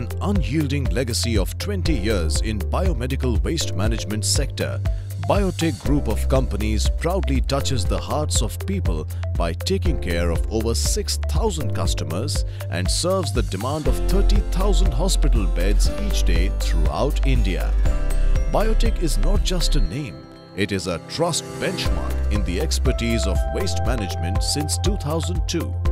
an unyielding legacy of 20 years in biomedical waste management sector, Biotic Group of companies proudly touches the hearts of people by taking care of over 6,000 customers and serves the demand of 30,000 hospital beds each day throughout India. Biotic is not just a name, it is a trust benchmark in the expertise of waste management since 2002.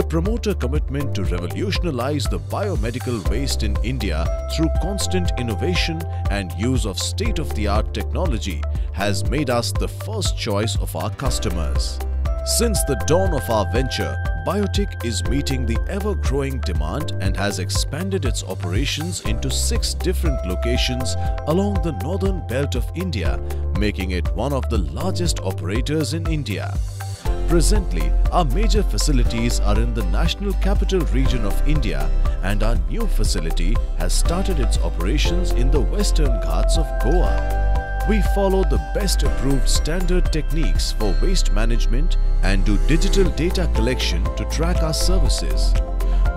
The promoter commitment to revolutionize the biomedical waste in India through constant innovation and use of state-of-the-art technology has made us the first choice of our customers. Since the dawn of our venture, Biotic is meeting the ever-growing demand and has expanded its operations into six different locations along the northern belt of India, making it one of the largest operators in India. Presently, our major facilities are in the National Capital Region of India and our new facility has started its operations in the Western Ghats of Goa. We follow the best approved standard techniques for waste management and do digital data collection to track our services.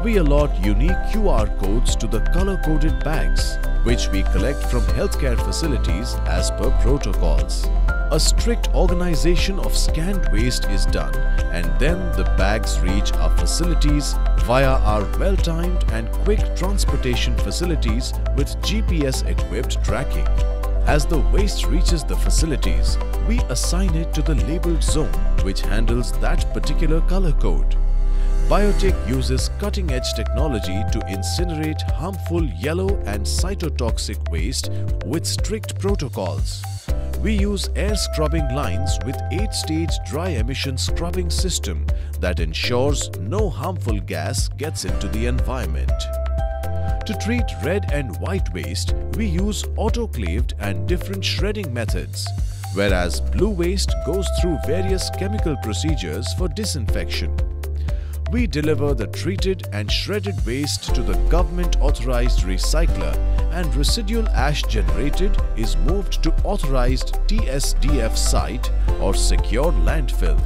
We allot unique QR codes to the color-coded bags, which we collect from healthcare facilities as per protocols. A strict organization of scanned waste is done and then the bags reach our facilities via our well-timed and quick transportation facilities with GPS-equipped tracking. As the waste reaches the facilities, we assign it to the labeled zone which handles that particular color code. Biotic uses cutting-edge technology to incinerate harmful yellow and cytotoxic waste with strict protocols. We use air scrubbing lines with 8-stage dry emission scrubbing system that ensures no harmful gas gets into the environment. To treat red and white waste, we use autoclaved and different shredding methods, whereas blue waste goes through various chemical procedures for disinfection. We deliver the treated and shredded waste to the government authorized recycler and residual ash generated is moved to authorized TSDF site or secured landfill.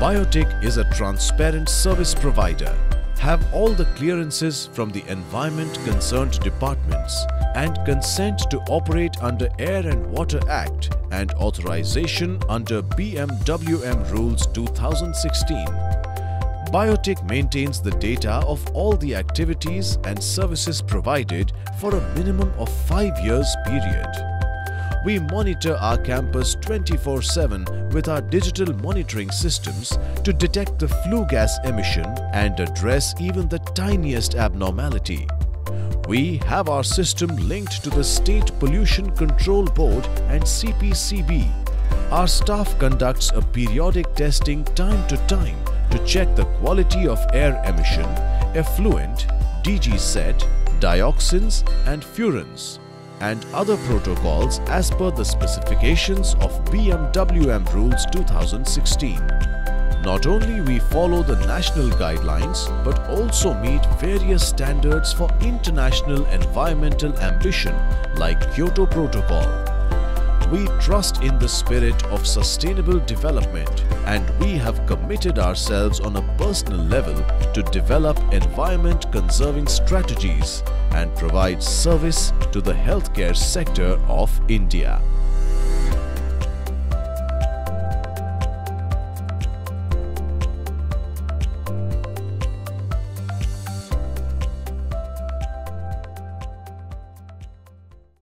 Biotic is a transparent service provider, have all the clearances from the environment concerned departments and consent to operate under Air and Water Act and authorization under BMWM Rules 2016. Biotic maintains the data of all the activities and services provided for a minimum of 5 years period. We monitor our campus 24-7 with our digital monitoring systems to detect the flue gas emission and address even the tiniest abnormality. We have our system linked to the State Pollution Control Board and CPCB. Our staff conducts a periodic testing time to time to check the quality of air emission, effluent, DG set, dioxins and furans and other protocols as per the specifications of BMWM Rules 2016. Not only we follow the national guidelines but also meet various standards for international environmental ambition like Kyoto Protocol. We trust in the spirit of sustainable development and we have committed ourselves on a personal level to develop environment conserving strategies and provide service to the healthcare sector of India.